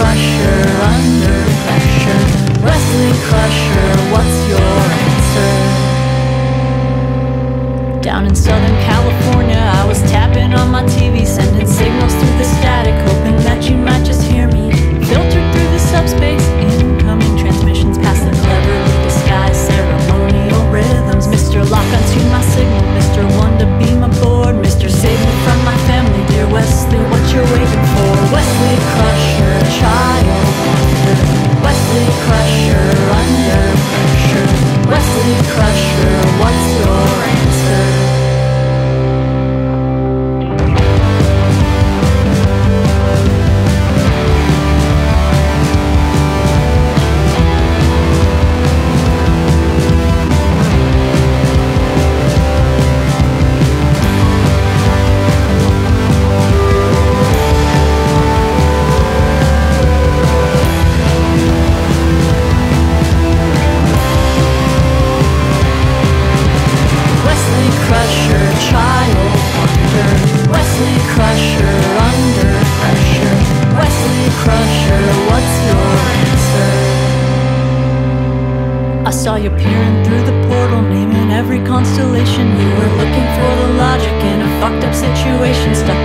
crusher, under pressure, Wesley crusher, what's your Crusher, under pressure Wesley Crusher, what's your answer? I saw you peering through the portal, naming every constellation You were looking for the logic in a fucked up situation Stuck